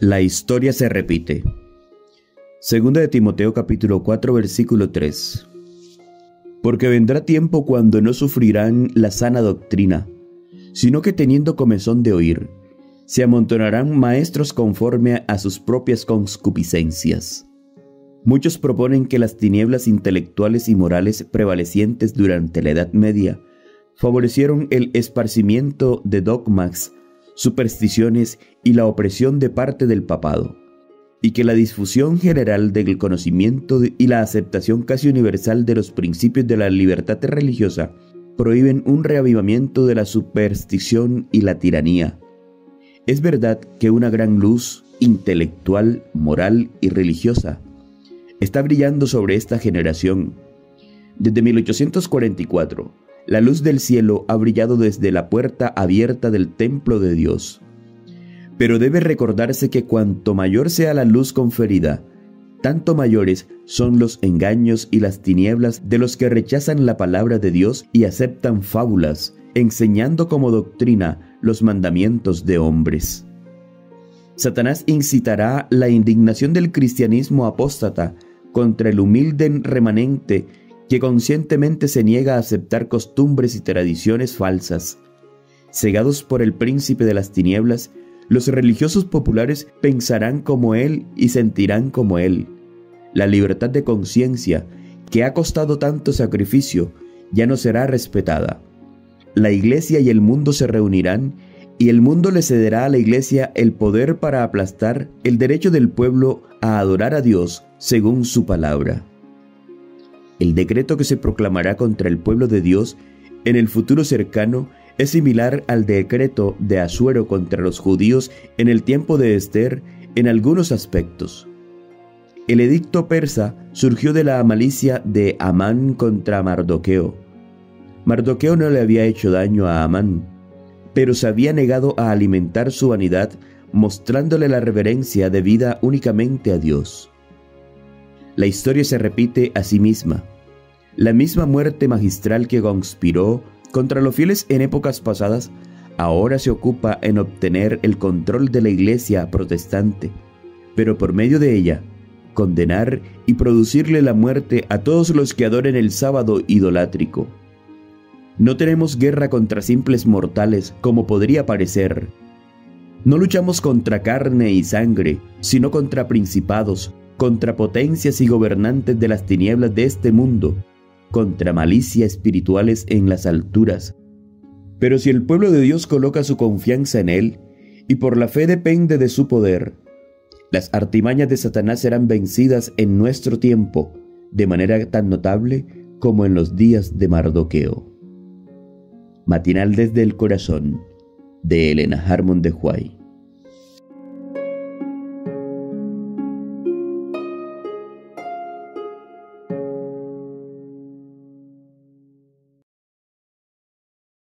La historia se repite. Segunda de Timoteo capítulo 4 versículo 3. Porque vendrá tiempo cuando no sufrirán la sana doctrina, sino que teniendo comezón de oír, se amontonarán maestros conforme a sus propias concupiscencias. Muchos proponen que las tinieblas intelectuales y morales prevalecientes durante la Edad Media favorecieron el esparcimiento de dogmas supersticiones y la opresión de parte del papado, y que la difusión general del conocimiento y la aceptación casi universal de los principios de la libertad religiosa prohíben un reavivamiento de la superstición y la tiranía. Es verdad que una gran luz intelectual, moral y religiosa está brillando sobre esta generación. Desde 1844, la luz del cielo ha brillado desde la puerta abierta del templo de Dios. Pero debe recordarse que cuanto mayor sea la luz conferida, tanto mayores son los engaños y las tinieblas de los que rechazan la palabra de Dios y aceptan fábulas, enseñando como doctrina los mandamientos de hombres. Satanás incitará la indignación del cristianismo apóstata contra el humilde remanente que conscientemente se niega a aceptar costumbres y tradiciones falsas. Cegados por el príncipe de las tinieblas, los religiosos populares pensarán como él y sentirán como él. La libertad de conciencia, que ha costado tanto sacrificio, ya no será respetada. La iglesia y el mundo se reunirán y el mundo le cederá a la iglesia el poder para aplastar el derecho del pueblo a adorar a Dios según su palabra. El decreto que se proclamará contra el pueblo de Dios en el futuro cercano es similar al decreto de Asuero contra los judíos en el tiempo de Esther en algunos aspectos. El edicto persa surgió de la malicia de Amán contra Mardoqueo. Mardoqueo no le había hecho daño a Amán, pero se había negado a alimentar su vanidad mostrándole la reverencia debida únicamente a Dios. La historia se repite a sí misma. La misma muerte magistral que conspiró contra los fieles en épocas pasadas, ahora se ocupa en obtener el control de la iglesia protestante, pero por medio de ella, condenar y producirle la muerte a todos los que adoren el sábado idolátrico. No tenemos guerra contra simples mortales como podría parecer. No luchamos contra carne y sangre, sino contra principados, contra potencias y gobernantes de las tinieblas de este mundo, contra malicia espirituales en las alturas. Pero si el pueblo de Dios coloca su confianza en Él, y por la fe depende de su poder, las artimañas de Satanás serán vencidas en nuestro tiempo, de manera tan notable como en los días de Mardoqueo. Matinal desde el corazón de Elena Harmon de Huay.